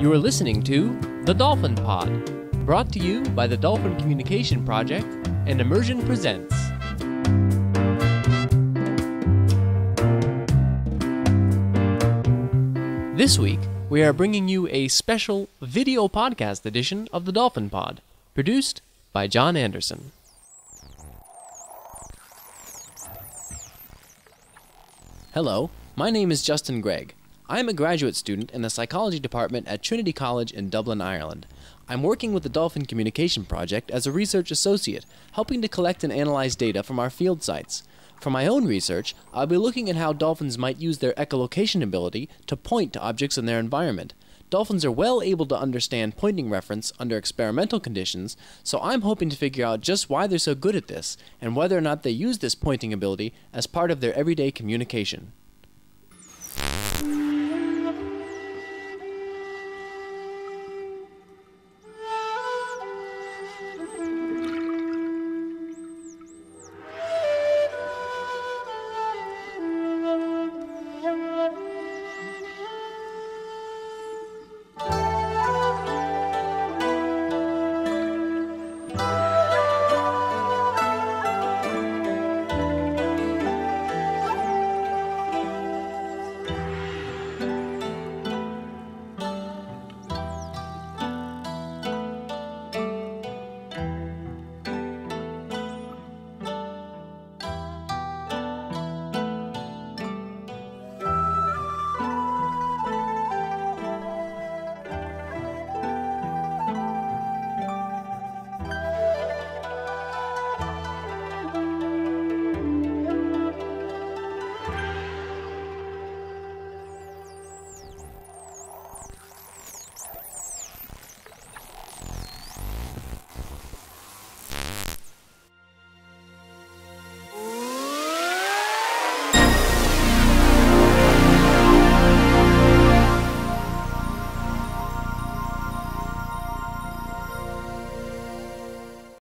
You are listening to The Dolphin Pod, brought to you by the Dolphin Communication Project and Immersion Presents. This week, we are bringing you a special video podcast edition of The Dolphin Pod, produced by John Anderson. Hello, my name is Justin Gregg. I am a graduate student in the psychology department at Trinity College in Dublin, Ireland. I'm working with the Dolphin Communication Project as a research associate, helping to collect and analyze data from our field sites. For my own research, I'll be looking at how dolphins might use their echolocation ability to point to objects in their environment. Dolphins are well able to understand pointing reference under experimental conditions, so I'm hoping to figure out just why they're so good at this and whether or not they use this pointing ability as part of their everyday communication.